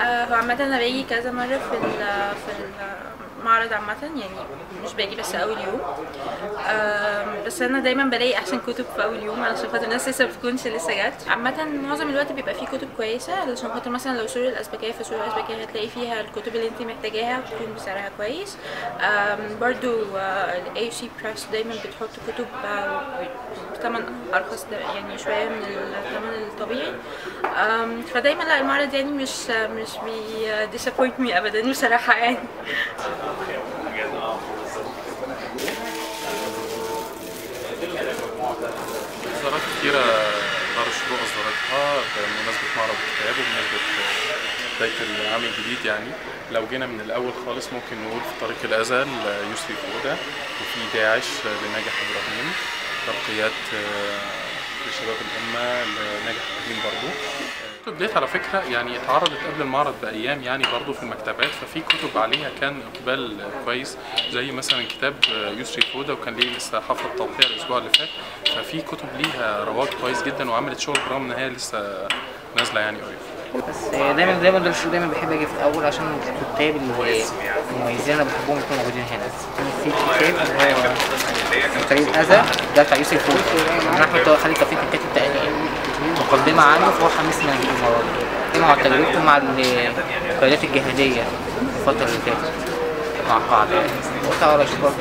آه، هو عامة أنا باجي كذا مرة في في المعرض عامة يعني مش باجي بس أول يوم. آم، بس أنا دايما بلاقي أحسن كتب في أول يوم علشان خاطر الناس لسه بتكونش لسه جت. عامة معظم الوقت بيبقى فيه كتب كويسة علشان خاطر مثلا لو سور في سور الأسبكية هتلاقي فيها الكتب اللي أنت محتاجاها وتكون بسعرها كويس. برضو ال AUC Press دايما بتحط كتب آه، بثمن أرخص ده- يعني شوية من الثمن الطبيعي. فدايما لا المعرض يعني مش مش بي disappoint me أبدا بصراحة يعني. كتيرة دار الشروق أصدرتها بمناسبة معرض الكتاب وبمناسبة بداية العام الجديد يعني. لو جينا من الأول خالص ممكن نقول في طريق الأزل يسري فودة وفي داعش لناجح إبراهيم ترقيات آه، لشباب الأمة لناجح إبراهيم برضو. الكتب ديت على فكرة يعني اتعرضت قبل المعرض بأيام يعني برضو في المكتبات ففي كتب عليها كان إقبال كويس زي مثلا كتاب يسري فودة وكان ليه لسه حفلة توقيع الأسبوع اللي فات. ففي كتب ليها رواج كويس جدا وعملت شغل برغم إن هي لسه نازلة يعني قريب. بس دايما دايما الشروق دايما بحب أجي في الأول عشان الكتاب اللي المميزين أنا بحبهم يكونوا موجودين هنا. في كتاب اللي هو من طريق الاذى ده بتاع يوسف من احمد خالد توفيق كان كاتب مقدمة عنه فهو حمسنا نجيب المره دي مع تجربته مع القيادات الجهادية الفترة اللي فاتت مع قلت اقرا أشوف برضه